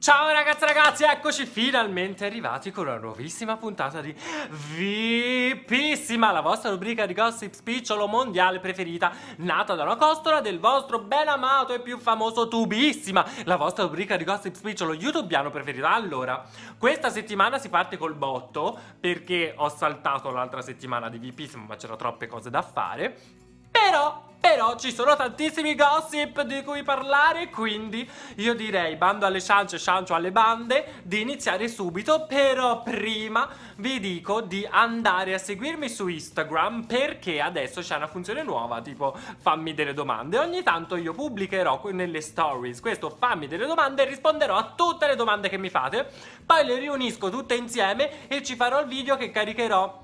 Ciao ragazzi ragazzi, eccoci finalmente arrivati con una nuovissima puntata di VIPissima, la vostra rubrica di gossip spicciolo mondiale preferita, nata da una costola del vostro ben amato e più famoso Tubissima, la vostra rubrica di gossip spicciolo youtubiano preferita. Allora, questa settimana si parte col botto, perché ho saltato l'altra settimana di VIPissima, ma c'erano troppe cose da fare, però però ci sono tantissimi gossip di cui parlare, quindi io direi bando alle ciance, ciancio alle bande, di iniziare subito, però prima vi dico di andare a seguirmi su Instagram perché adesso c'è una funzione nuova, tipo fammi delle domande. Ogni tanto io pubblicherò nelle stories questo fammi delle domande e risponderò a tutte le domande che mi fate, poi le riunisco tutte insieme e ci farò il video che caricherò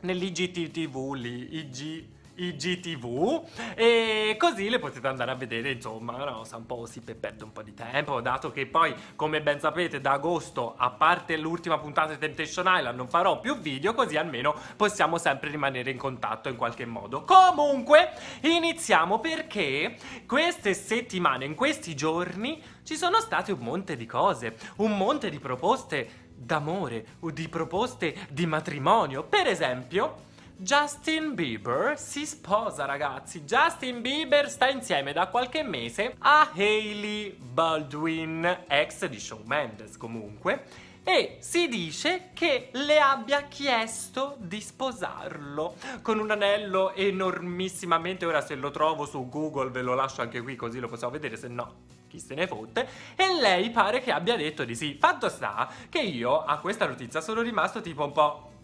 nell'IGTV, l'IG IGTV e così le potete andare a vedere insomma no, un po' si perde un po' di tempo dato che poi come ben sapete da agosto a parte l'ultima puntata di Temptation Island non farò più video così almeno possiamo sempre rimanere in contatto in qualche modo. Comunque iniziamo perché queste settimane in questi giorni ci sono state un monte di cose un monte di proposte d'amore o di proposte di matrimonio. Per esempio Justin Bieber si sposa ragazzi. Justin Bieber sta insieme da qualche mese a Hailey Baldwin ex di Shawn Mendes comunque e si dice che le abbia chiesto di sposarlo. Con un anello enormissimamente ora se lo trovo su Google ve lo lascio anche qui così lo possiamo vedere se no chi se ne fotte. E lei pare che abbia detto di sì. Fatto sta che io a questa notizia sono rimasto tipo un po'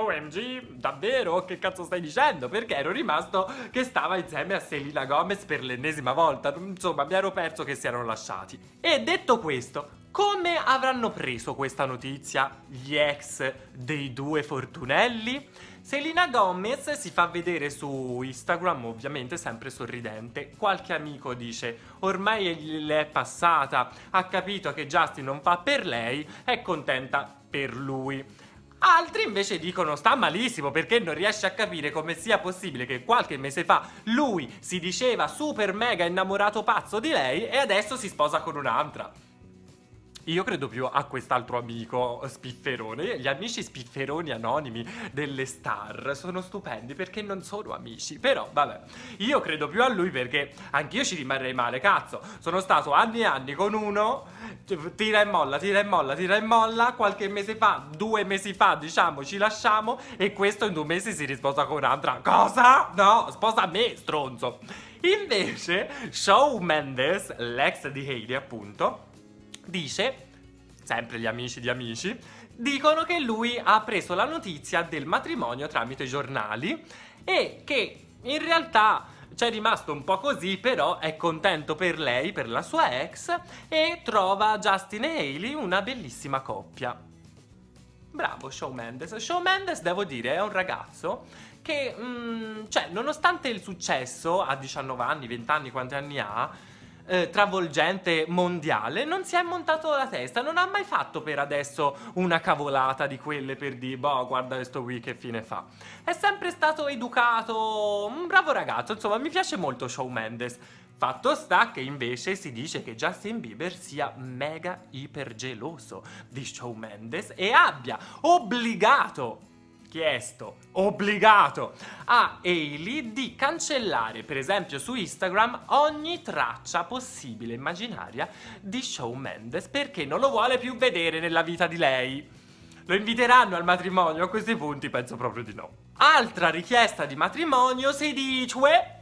OMG, davvero? Che cazzo stai dicendo? Perché ero rimasto che stava insieme a Selena Gomez per l'ennesima volta. Insomma, mi ero perso che si erano lasciati. E detto questo, come avranno preso questa notizia gli ex dei due fortunelli? Selena Gomez si fa vedere su Instagram, ovviamente sempre sorridente. Qualche amico dice: Ormai le è passata, ha capito che Justin non fa per lei, è contenta per lui. Altri invece dicono sta malissimo perché non riesce a capire come sia possibile che qualche mese fa lui si diceva super mega innamorato pazzo di lei e adesso si sposa con un'altra. Io credo più a quest'altro amico spifferone. Gli amici spifferoni anonimi delle star sono stupendi perché non sono amici. Però, vabbè, io credo più a lui perché anch'io ci rimarrei male, cazzo. Sono stato anni e anni con uno, tira e molla, tira e molla, tira e molla. Qualche mese fa, due mesi fa, diciamo, ci lasciamo e questo in due mesi si risposa con un'altra. Cosa? No, sposa me, stronzo. Invece, Shawn Mendes, l'ex di Hailey, appunto, dice, sempre gli amici di amici, dicono che lui ha preso la notizia del matrimonio tramite i giornali e che in realtà c'è rimasto un po' così, però è contento per lei, per la sua ex, e trova Justin e Hailey una bellissima coppia. Bravo Shawn Mendes. Shawn Mendes, devo dire, è un ragazzo che, mm, cioè, nonostante il successo a 19 anni, 20 anni, quanti anni ha, eh, travolgente mondiale, non si è montato la testa, non ha mai fatto per adesso una cavolata di quelle per dire, boh, guarda questo qui che fine fa. È sempre stato educato, un bravo ragazzo, insomma, mi piace molto Shawn Mendes. Fatto sta che invece si dice che Justin Bieber sia mega iper geloso di Shawn Mendes e abbia obbligato chiesto, obbligato a Hailey di cancellare, per esempio su Instagram, ogni traccia possibile immaginaria di Shawn Mendes perché non lo vuole più vedere nella vita di lei. Lo inviteranno al matrimonio? A questi punti penso proprio di no. Altra richiesta di matrimonio si dice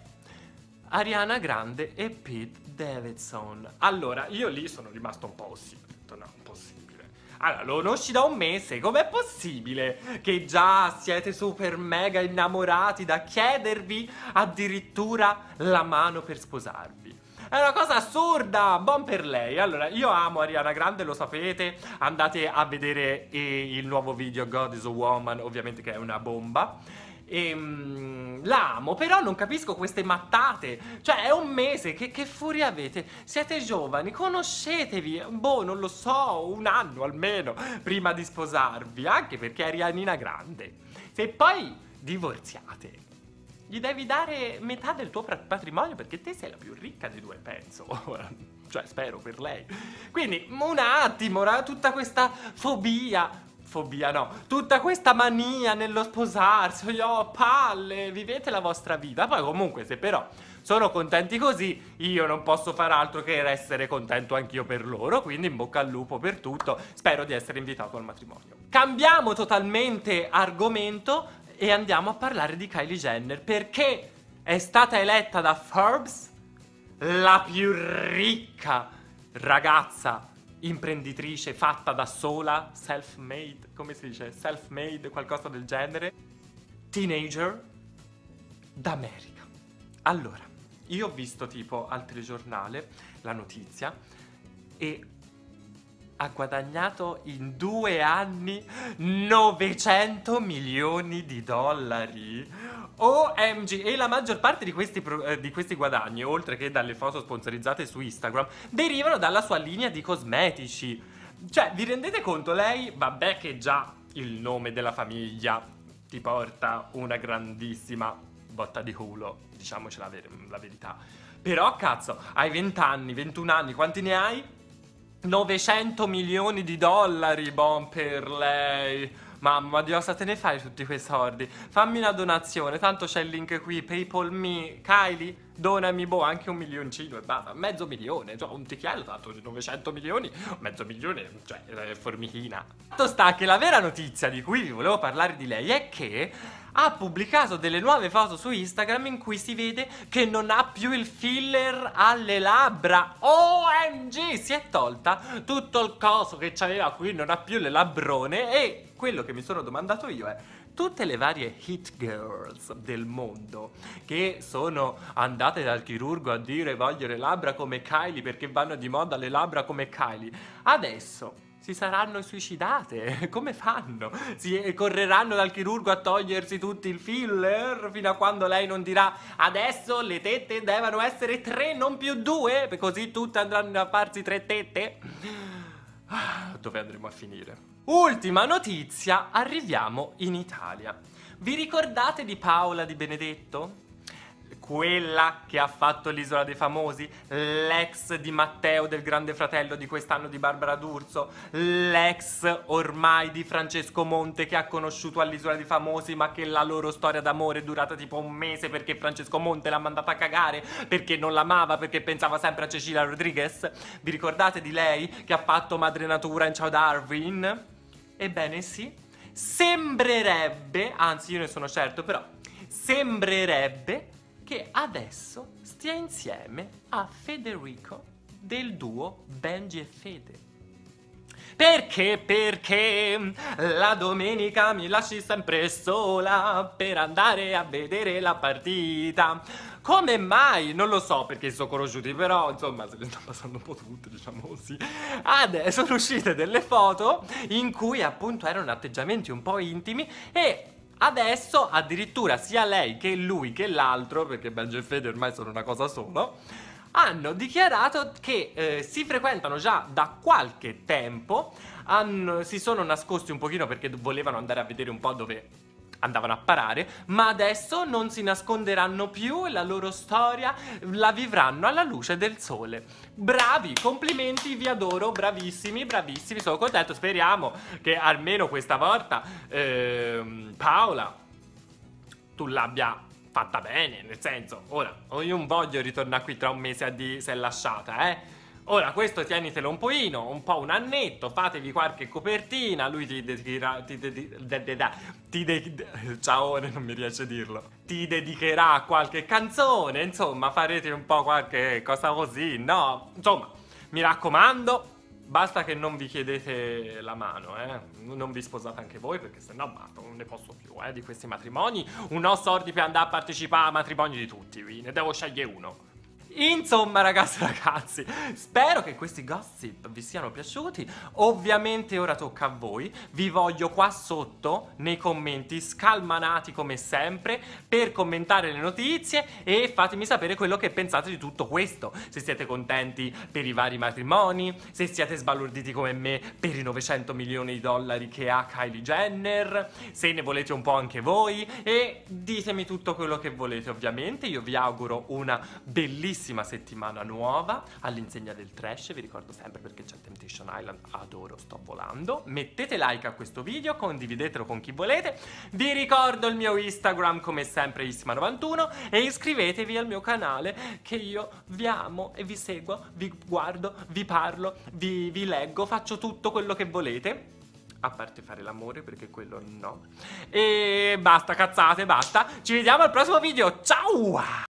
Ariana Grande e Pete Davidson. Allora, io lì sono rimasto un po' ossia. No, impossibile. Allora, lo conosci da un mese, com'è possibile che già siete super mega innamorati da chiedervi addirittura la mano per sposarvi? È una cosa assurda, buon per lei. Allora, io amo Ariana Grande, lo sapete, andate a vedere eh, il nuovo video God is a Woman, ovviamente che è una bomba. E, um, la però non capisco queste mattate. Cioè, è un mese, che, che furia avete? Siete giovani, conoscetevi, boh, non lo so, un anno almeno prima di sposarvi, anche perché è Arianina grande. Se poi divorziate, gli devi dare metà del tuo patrimonio perché te sei la più ricca dei due, penso. cioè spero per lei. Quindi un attimo, tutta questa fobia fobia, no, tutta questa mania nello sposarsi, io oh, palle, vivete la vostra vita. Poi comunque se però sono contenti così, io non posso far altro che essere contento anch'io per loro, quindi in bocca al lupo per tutto, spero di essere invitato al matrimonio. Cambiamo totalmente argomento e andiamo a parlare di Kylie Jenner, perché è stata eletta da Forbes la più ricca ragazza imprenditrice fatta da sola, self-made, come si dice? Self-made, qualcosa del genere, teenager d'America. Allora, io ho visto tipo al telegiornale la notizia e ha guadagnato in due anni 900 milioni di dollari. OMG! E la maggior parte di questi, eh, di questi, guadagni, oltre che dalle foto sponsorizzate su Instagram, derivano dalla sua linea di cosmetici. Cioè, vi rendete conto? Lei, vabbè che già il nome della famiglia ti porta una grandissima botta di culo, diciamoci la, ver la verità. Però, cazzo, hai 20 anni, 21 anni, quanti ne hai? 900 milioni di dollari, bon, per lei. Mamma di cosa te ne fai tutti quei soldi? Fammi una donazione, tanto c'è il link qui, Paypal me, Kylie, donami boh anche un milioncino e basta, mezzo milione, cioè un ticchiello tanto 900 milioni, mezzo milione, cioè è formichina. Fatto sta che la vera notizia di cui vi volevo parlare di lei è che ha pubblicato delle nuove foto su Instagram in cui si vede che non ha più il filler alle labbra. OMG! Si è tolta tutto il coso che c'aveva qui, non ha più le labbrone e quello che mi sono domandato io è tutte le varie hit girls del mondo che sono andate dal chirurgo a dire voglio le labbra come Kylie perché vanno di moda le labbra come Kylie. Adesso si saranno suicidate. Come fanno? Si correranno dal chirurgo a togliersi tutti il filler fino a quando lei non dirà adesso le tette devono essere tre, non più due, così tutte andranno a farsi tre tette. Ah, dove andremo a finire? Ultima notizia, arriviamo in Italia. Vi ricordate di Paola Di Benedetto? quella che ha fatto l'Isola dei Famosi, l'ex di Matteo del Grande Fratello di quest'anno di Barbara D'Urso, l'ex ormai di Francesco Monte che ha conosciuto all'Isola dei Famosi ma che la loro storia d'amore è durata tipo un mese perché Francesco Monte l'ha mandata a cagare, perché non l'amava, perché pensava sempre a Cecilia Rodriguez. Vi ricordate di lei che ha fatto Madre Natura in Ciao Darwin? Ebbene sì, sembrerebbe, anzi io ne sono certo però, sembrerebbe che adesso stia insieme a Federico del duo Benji e Fede. Perché? Perché la domenica mi lasci sempre sola per andare a vedere la partita. Come mai? Non lo so perché sono conosciuti, però insomma se ne stanno passando un po' tutte, diciamo così. Adesso sono uscite delle foto in cui appunto erano atteggiamenti un po' intimi e Adesso addirittura sia lei che lui che l'altro, perché Benji e Fede ormai sono una cosa sola, hanno dichiarato che eh, si frequentano già da qualche tempo, hanno, si sono nascosti un pochino perché volevano andare a vedere un po' dove andavano a parare, ma adesso non si nasconderanno più e la loro storia la vivranno alla luce del sole. Bravi, complimenti, vi adoro, bravissimi, bravissimi, sono contento, speriamo che almeno questa volta ehm, Paola tu l'abbia fatta bene, nel senso, ora, io non voglio ritornare qui tra un mese a dire se è lasciata, eh? Ora, questo tienitelo un pochino, un po' un annetto, fatevi qualche copertina, lui ti dedicherà, ti, dedicherà, ti, de, ciao, non mi riesce a dirlo, ti dedicherà qualche canzone, insomma, farete un po' qualche cosa così, no? Insomma, mi raccomando, Basta che non vi chiedete la mano, eh? Non vi sposate anche voi perché sennò basta, non ne posso più, eh, di questi matrimoni. Un ho soldi per andare a partecipare a matrimoni di tutti, ne devo scegliere uno. Insomma ragazzi ragazzi, spero che questi gossip vi siano piaciuti, ovviamente ora tocca a voi, vi voglio qua sotto nei commenti scalmanati come sempre per commentare le notizie e fatemi sapere quello che pensate di tutto questo, se siete contenti per i vari matrimoni, se siete sbalorditi come me per i 900 milioni di dollari che ha Kylie Jenner, se ne volete un po' anche voi. E ditemi tutto quello che volete ovviamente, io vi auguro una bellissima bellissima settimana nuova all'insegna del trash, vi ricordo sempre perché c'è Temptation Island, adoro, sto volando. Mettete like a questo video, condividetelo con chi volete. Vi ricordo il mio Instagram come sempre Issima91 e iscrivetevi al mio canale che io vi amo e vi seguo, vi guardo, vi parlo, vi, vi leggo, faccio tutto quello che volete a parte fare l'amore perché quello no. E basta cazzate, basta. Ci vediamo al prossimo video. Ciao!